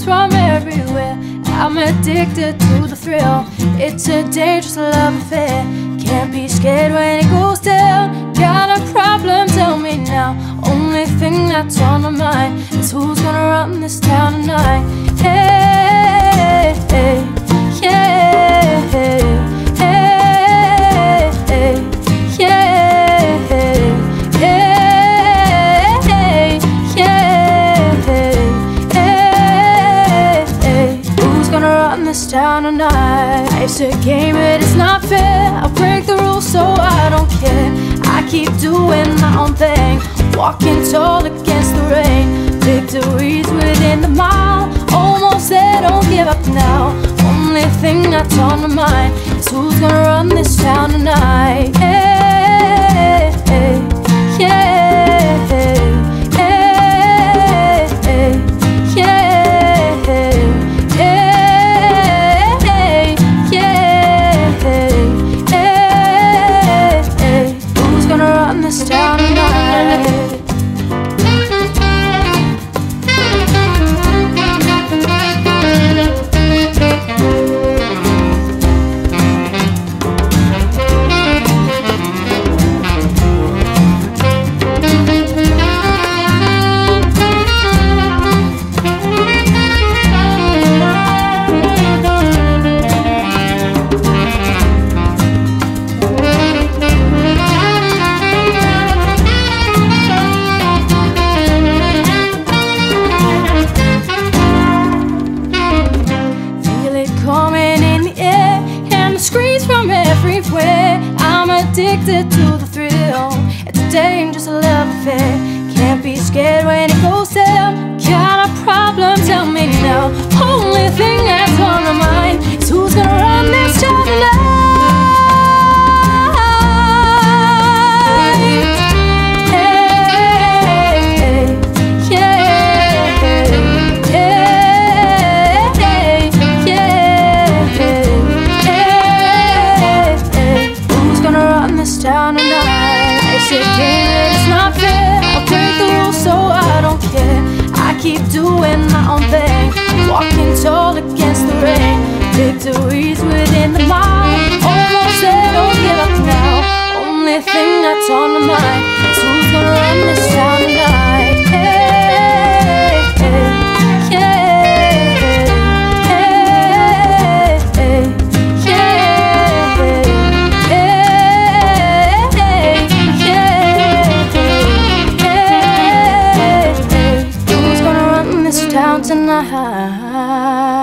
from everywhere. I'm addicted to the thrill. It's a dangerous love affair. Can't be scared when it goes down. Got a problem? Tell me now. Only thing that's on my mind is who's gonna run this town tonight. Hey, Life's a game, but it's not fair. I break the rules, so I don't care. I keep doing my own thing, walking tall against the rain. Victories within the mile, almost there. Don't give up now. Only thing that's on my mind is who's gonna run this addicted to the thrill. It's a dangerous love affair. Can't be scared when it goes down. Got a problem? Tell me now. Only thing Victories within the mind, almost there. Don't give up now. Only thing that's on my mind is who's gonna run this town tonight. Hey, hey, hey, hey, hey, Who's gonna run this town tonight?